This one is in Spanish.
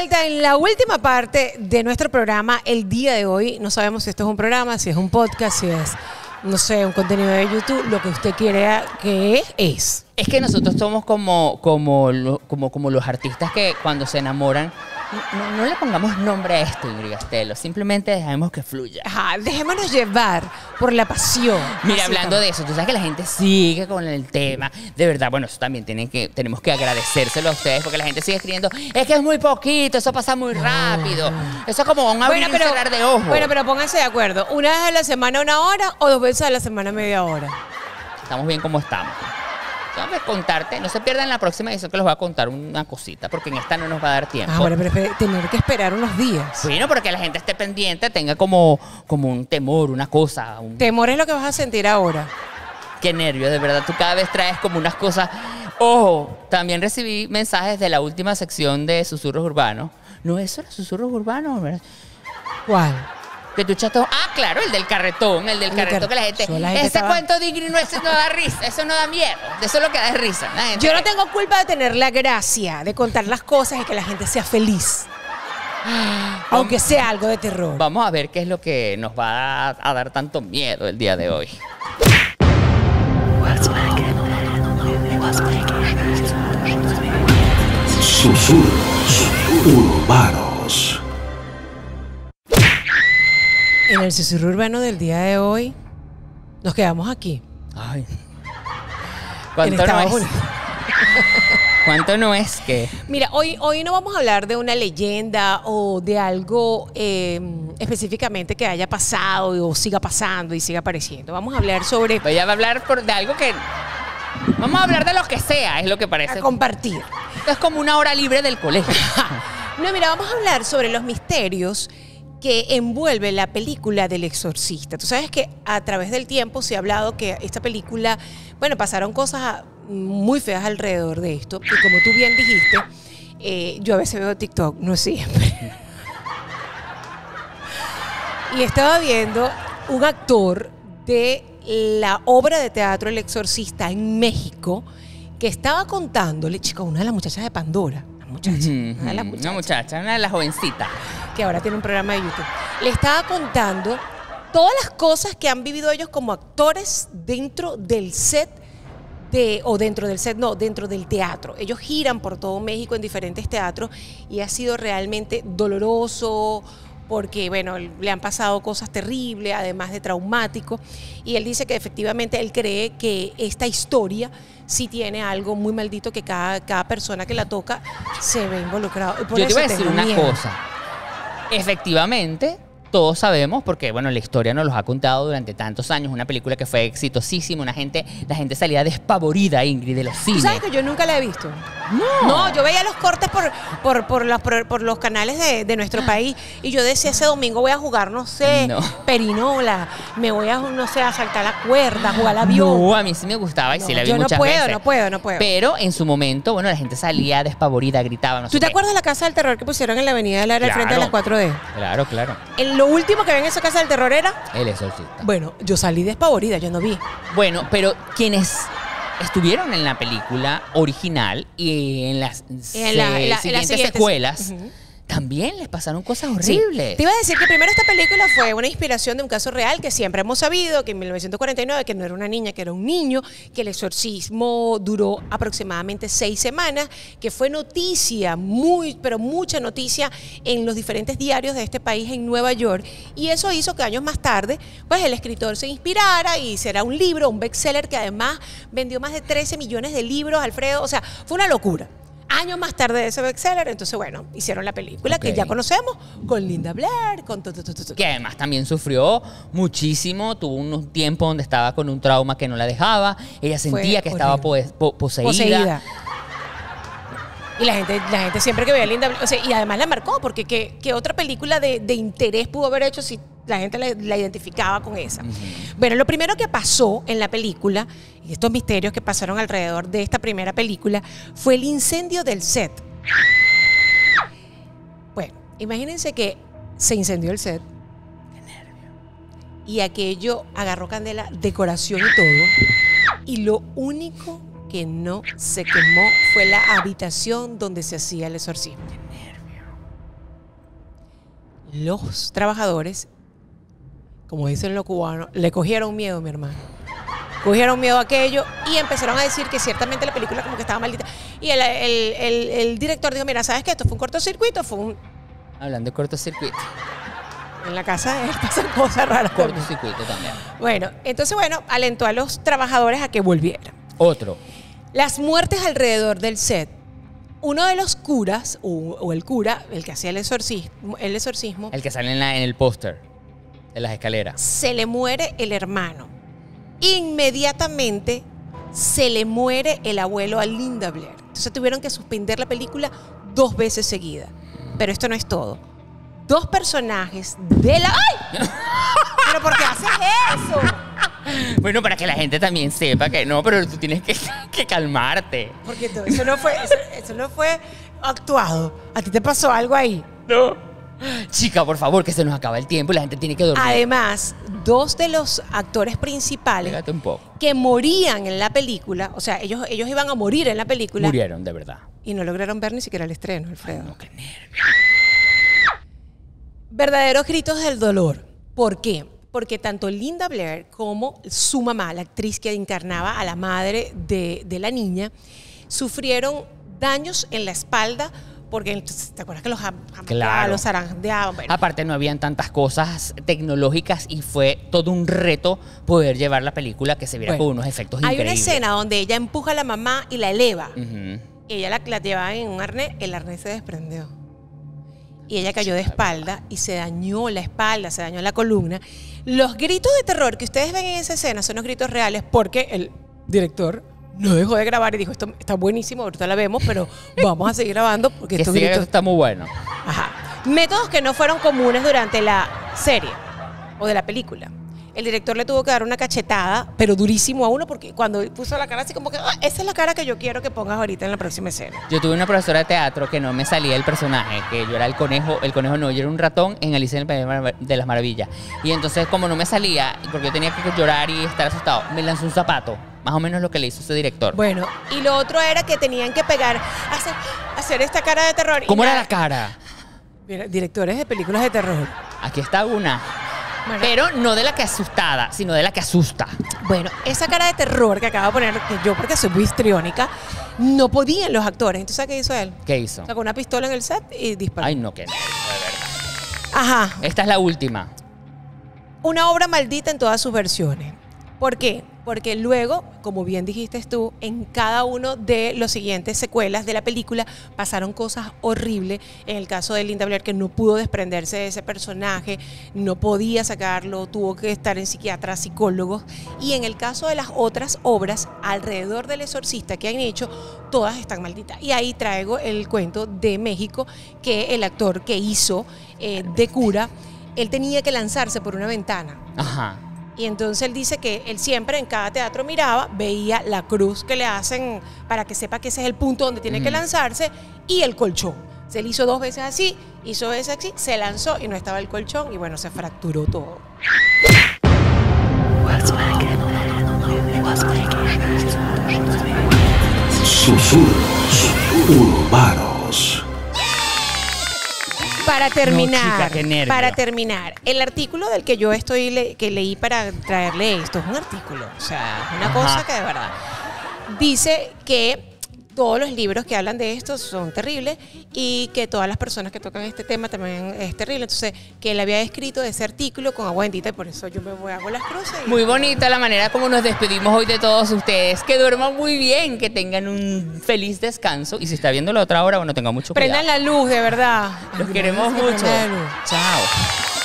Vuelta en la última parte de nuestro programa el día de hoy. No sabemos si esto es un programa, si es un podcast, si es, no sé, un contenido de YouTube. Lo que usted quiera que es, es. Es que nosotros somos como, como, lo- como, como los artistas que cuando se enamoran, no, no le pongamos nombre a esto, Ingrid simplemente dejemos que fluya. Ajá, dejémonos llevar por la pasión. Mira, Así hablando de eso, tú sabes que la gente sigue con el tema. De verdad, bueno, eso también tienen que, tenemos que agradecérselo a ustedes porque la gente sigue escribiendo, es que es muy poquito, eso pasa muy rápido. Eso es como un abrir Bueno, y pero, cerrar de ojos. bueno, pero pónganse de acuerdo. ¿Una vez a la semana una hora o dos veces a la semana media hora? Estamos bien como estamos. Tengo que contarte, no se pierdan la próxima edición que les voy a contar una cosita, porque en esta no nos va a dar tiempo. Ah, bueno, pero tener que esperar unos días. Bueno, porque la gente esté pendiente, tenga como, como un temor, una cosa, un... Temor es lo que vas a sentir ahora. Qué nervio, de verdad. Tú cada vez traes como unas cosas. Ojo, también recibí mensajes de la última sección de Susurros Urbanos. No, eso era Susurros Urbanos. ¿Cuál? Que tú chato. Ah, claro, el del carretón, el del El carretón car- que la gente. Yo, la gente Ese estaba- cuento de Ingrid no, ese no da risa, eso no da miedo. De eso es lo que da risa. La gente Yo no que- tengo culpa de tener la gracia de contar las cosas y que la gente sea feliz. Aunque sea algo de terror. Vamos a ver qué es lo que nos va a, a dar tanto miedo el día de hoy. Susurros urbanos. En el susurro urbano del día de hoy, nos quedamos aquí. Ay. ¿Cuánto no es? ¿Cuánto no es que? Mira, hoy, hoy no vamos a hablar de una leyenda o de algo eh, específicamente que haya pasado o siga pasando y siga apareciendo. Vamos a hablar sobre Voy a hablar por- de algo que. Vamos a hablar de lo que sea, es lo que parece. a compartir. Es como una hora libre del colegio. No, mira, vamos a hablar sobre los misterios que envuelve la película del exorcista. Tú sabes que a través del tiempo se ha hablado que esta película, bueno, pasaron cosas muy feas alrededor de esto. Y como tú bien dijiste, eh, yo a veces veo TikTok, no siempre. y estaba viendo un actor de la obra de teatro El Exorcista en México que estaba contándole, chica, una de las muchachas de Pandora, una muchacha, una de las Una muchacha, una de las jovencitas. Que ahora tiene un programa de YouTube, le estaba contando todas las cosas que han vivido ellos como actores dentro del set de, o dentro del set, no, dentro del teatro. Ellos giran por todo México en diferentes teatros y ha sido realmente doloroso porque, bueno, le han pasado cosas terribles, además de traumático. Y él dice que efectivamente él cree que esta historia sí tiene algo muy maldito que cada, cada persona que la toca se ve involucrado. Por Yo te voy a decir una miedo. cosa. Efectivamente, todos sabemos, porque bueno, la historia nos los ha contado durante tantos años, una película que fue exitosísima, una gente, la gente salía despavorida, Ingrid, de los ¿Tú cines. sabes que yo nunca la he visto? No. No, yo veía los cortes por, por, por, los, por, por los canales de, de nuestro país y yo decía, ese domingo voy a jugar, no sé, No. perinola, me voy a, no sé, a saltar la cuerda, a jugar al avión. No, a mí sí me gustaba y sí No, la vi yo no muchas puedo, veces. no puedo, no puedo. Pero en su momento, bueno, la gente salía despavorida, gritaba, no sé ¿Tú te qué. acuerdas de la Casa del Terror que pusieron en la Avenida de Lara al frente de las Claro. 4D? Claro, claro. En lo último que ven en esa Casa del Terror era, El exorcista. bueno, yo salí despavorida, yo no vi. Bueno, pero quienes estuvieron en la película original y en las En la- se- en la- en las siguientes siguientes- secuelas, Ujú. También les pasaron cosas Sí. horribles. Te iba a decir que primero esta película fue una inspiración de un caso real que siempre hemos sabido, que en 1949, que no era una niña, que era un niño, que el exorcismo duró aproximadamente seis semanas, que fue noticia, muy, pero mucha noticia en los diferentes diarios de este país en Nueva York. Y eso hizo que años más tarde, pues el escritor se inspirara y hiciera un libro, un bestseller que además vendió más de 13 millones de libros, Alfredo. O sea, fue una locura. Años más tarde de ese bestseller, entonces bueno, hicieron la película que ya conocemos con Linda Blair, con tu, tu, tu, que además también sufrió muchísimo, tuvo unos tiempos donde estaba con un trauma que no la dejaba, ella sentía que estaba po- poseída. Y la gente, la gente siempre que veía a Linda Blair, o sea, y además la marcó, porque ¿qué, qué otra película de, de interés pudo haber hecho si la gente la, la identificaba con esa? Bueno, lo primero que pasó en la película, y estos misterios que pasaron alrededor de esta primera película, fue el incendio del set. Bueno, imagínense que se incendió el set. Y aquello agarró candela, decoración y todo. Y lo único que no se quemó fue la habitación donde se hacía el exorcismo. los trabajadores, como dicen los cubanos, le cogieron miedo, mi hermano. Cogieron miedo a aquello y empezaron a decir que ciertamente la película como que estaba maldita. Y el, el- el- el director dijo, mira, ¿sabes qué? Esto fue un cortocircuito, fue un... Hablando de cortocircuito. En la casa de él pasan cosas raras. Cortocircuito también. Bueno, entonces, bueno, alentó a los trabajadores a que volvieran. Otro. Las muertes alrededor del set. Uno de los curas, o, o el cura, el que hacía el exorcismo, el exorcismo El que sale en, la- en el póster de las escaleras. se le muere el hermano. Inmediatamente se le muere el abuelo a Linda Blair. Entonces tuvieron que suspender la película dos veces seguida. Pero esto no es todo. Dos personajes de la... ¡Ay! ¿Pero por qué haces eso? Bueno, para que la gente también sepa que no, pero tú tienes que, que calmarte. Porque eso no fue, eso, eso no fue actuado. ¿A ti te pasó algo ahí? No. Chica, por favor, que se nos acaba el tiempo y la gente tiene que dormir. Además, dos de los actores principales Pégate un poco. que morían en la película, o sea, ellos, ellos iban a morir en la película Murieron, de verdad. y no lograron ver ni siquiera el estreno, Alfredo. No, qué nervio. Verdaderos gritos del dolor. ¿Por qué? Porque tanto Linda Blair como su mamá, la actriz que encarnaba a la madre de, de la niña, sufrieron daños en la espalda porque te acuerdas que los Claro. los zarandeaban. Bueno, Aparte no habían tantas cosas tecnológicas y fue todo un reto poder llevar la película que se viera Bueno, con unos efectos Hay una increíbles. escena donde ella empuja a la mamá y la eleva. Ujú. Ella la, la llevaba en un arnés, el arnés se desprendió. Y ella cayó de espalda y se dañó la espalda, se dañó la columna. Los gritos de terror que ustedes ven en esa escena son los gritos reales porque el director no dejó de grabar y dijo, esto está buenísimo, ahorita la vemos, pero vamos a seguir grabando porque Que gritos... esto está muy bueno. Ajá. Métodos que no fueron comunes durante la serie o de la película. El director le tuvo que dar una cachetada, pero durísimo a uno, porque cuando puso la cara así como que, "Ah, esa es la cara que yo quiero que pongas ahorita en la próxima escena. Yo tuve una profesora de teatro que no me salía el personaje, que yo era el conejo, el conejo no, yo era un ratón en Alicia en el País de las Maravillas. Y entonces como no me salía, porque yo tenía que llorar y estar asustado, me lanzó un zapato, más o menos lo que le hizo ese director. Bueno, y lo otro era que tenían que pegar, hacer, hacer esta cara de terror. y ¿Cómo era la cara? Mira, directores de películas de terror. Aquí está una. Bueno. Pero no de la que asustada, sino de la que asusta. Bueno, esa cara de terror que acaba de poner, que yo porque soy muy histriónica, no podían los actores. Entonces, ¿qué hizo él? ¿Qué hizo? Sacó una pistola en el set y disparó. Ay, no, qué nervio, de verdad. Ajá. Esta es la última. Una obra maldita en todas sus versiones. ¿Por qué? Porque luego, como bien dijiste tú, en cada uno de los siguientes secuelas de la película pasaron cosas horribles. En el caso de Linda Blair, que no pudo desprenderse de ese personaje, no podía sacarlo, tuvo que estar en psiquiatras, psicólogos. Y en el caso de las otras obras alrededor del exorcista que han hecho, todas están malditas. Y ahí traigo el cuento de México, que el actor que hizo eh, de cura, él tenía que lanzarse por una ventana. Ajá. Y entonces él dice que él siempre en cada teatro miraba, veía la cruz que le hacen para que sepa que ese es el punto donde tiene que lanzarse y el colchón. Se le hizo dos veces así, hizo veces así, se lanzó y no estaba el colchón y bueno, se fracturó todo. Susurros urbanos. Para terminar, chica, qué nervio. para terminar, el artículo del que yo estoy le- que leí para traerle esto es un artículo, o sea, es una Ajá. cosa que de verdad dice que todos los libros que hablan de esto son terribles y que todas las personas que tocan este tema también es terrible. Entonces, que él había escrito ese artículo con agua bendita y por eso yo me voy a hago las cruces. Muy bonita la manera como nos despedimos hoy de todos ustedes. Que duerman muy bien, que tengan un feliz descanso. Y si está viendo la otra hora, bueno, tenga mucho cuidado. Prendan la luz, de verdad. Los Ay, queremos mucho. Chao.